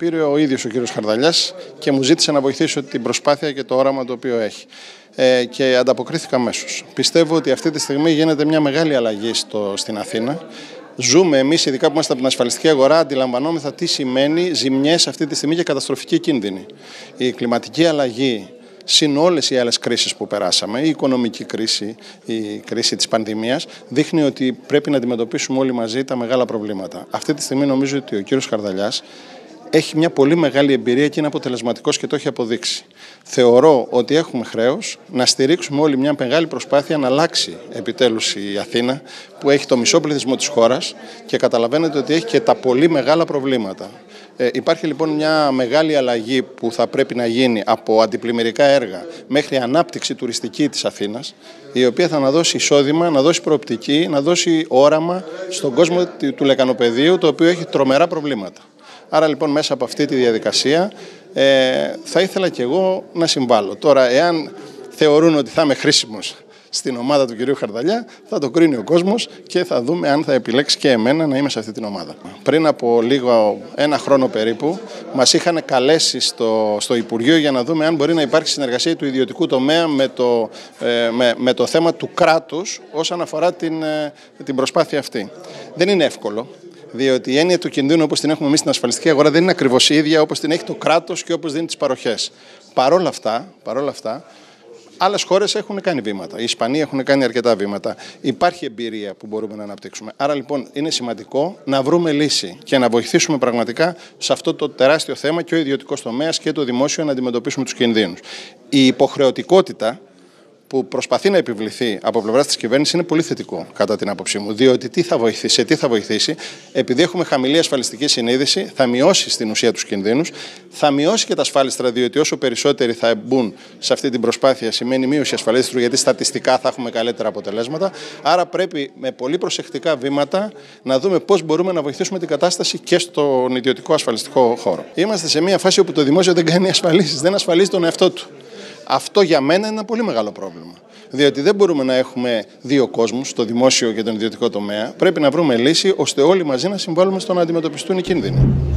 πήρε ο ίδιος ο κύριος Χαρδαλιάς και μου ζήτησε να βοηθήσω την προσπάθεια και το όραμα το οποίο έχει. Ε, και ανταποκρίθηκα αμέσως. Πιστεύω ότι αυτή τη στιγμή γίνεται μια μεγάλη αλλαγή στο, στην Αθήνα. Ζούμε εμείς, ειδικά που είμαστε από την ασφαλιστική αγορά, αντιλαμβανόμεθα τι σημαίνει ζημιές αυτή τη στιγμή και καταστροφική κίνδυνη. Η κλιματική αλλαγή, συν όλες οι άλλες κρίσεις που περάσαμε, η οικονομική κρίση, η κρίση της πανδημίας, δείχνει ότι πρέπει να αντιμετωπίσουμε όλοι μαζί τα μεγάλα προβλήματα. Αυτή τη στιγμή νομίζω ότι ο κύριος Καρδαλιά έχει μια πολύ μεγάλη εμπειρία και είναι αποτελεσματικός και το έχει αποδείξει. Θεωρώ ότι έχουμε χρέος να στηρίξουμε όλη μια μεγάλη προσπάθεια να αλλάξει επιτέλους η Αθήνα που έχει το μισό πληθυσμό της χώρας και καταλαβαίνετε ότι έχει και τα πολύ μεγάλα προβλήματα. Ε, υπάρχει λοιπόν μια μεγάλη αλλαγή που θα πρέπει να γίνει από αντιπλημμυρικά έργα μέχρι ανάπτυξη τουριστική της Αθήνας η οποία θα να δώσει εισόδημα, να δώσει προοπτική, να δώσει όραμα στον κόσμο του λεκανοπεδίου το οποίο έχει τρομερά προβλήματα. Άρα λοιπόν μέσα από αυτή τη διαδικασία ε, θα ήθελα και εγώ να συμβάλλω. Τώρα εάν θεωρούν ότι θα είμαι χρήσιμος στην ομάδα του κυρίου Χαρδαλιά, θα το κρίνει ο κόσμος και θα δούμε αν θα επιλέξει και εμένα να είμαι σε αυτή την ομάδα. Πριν από λίγο, ένα χρόνο περίπου, μας είχαν καλέσει στο, στο Υπουργείο για να δούμε αν μπορεί να υπάρξει συνεργασία του ιδιωτικού τομέα με το, ε, με, με το θέμα του κράτους όσον αφορά την, ε, την προσπάθεια αυτή. Δεν είναι εύκολο διότι η έννοια του κινδύνου όπως την έχουμε εμείς στην ασφαλιστική αγορά δεν είναι ακριβώς η ίδια όπως την έχει το κράτος και όπως δίνει τις παροχές. Παρ' αυτά, παρόλα αυτά Άλλες χώρες έχουν κάνει βήματα. Οι Ισπανοί έχουν κάνει αρκετά βήματα. Υπάρχει εμπειρία που μπορούμε να αναπτύξουμε. Άρα λοιπόν είναι σημαντικό να βρούμε λύση και να βοηθήσουμε πραγματικά σε αυτό το τεράστιο θέμα και ο ιδιωτικός τομέας και το δημόσιο να αντιμετωπίσουμε τους κινδύνους. Η υποχρεωτικότητα που προσπαθεί να επιβληθεί από πλευράς της κυβέρνησης είναι πολύ θετικό, κατά την άποψή μου. Διότι τι θα βοηθήσει, σε τι θα βοηθήσει, επειδή έχουμε χαμηλή ασφαλιστική συνείδηση, θα μειώσει στην ουσία τους κινδύνους, θα μειώσει και τα ασφάλιστρα, διότι όσο περισσότεροι θα μπουν σε αυτή την προσπάθεια, σημαίνει μείωση ασφαλίστρου, γιατί στατιστικά θα έχουμε καλύτερα αποτελέσματα. Άρα πρέπει με πολύ προσεκτικά βήματα να δούμε πώς μπορούμε να βοηθήσουμε την κατάσταση και στον ιδιωτικό ασφαλιστικό χώρο. Είμαστε σε μια φάση όπου το δημόσιο δεν κάνει ασφαλίσεις, δεν ασφαλίζει τον εαυτό του. Αυτό για μένα είναι ένα πολύ μεγάλο πρόβλημα. Διότι δεν μπορούμε να έχουμε δύο κόσμους, το δημόσιο και τον ιδιωτικό τομέα. Πρέπει να βρούμε λύση ώστε όλοι μαζί να συμβάλλουμε στο να αντιμετωπιστούν οι κίνδυνοι.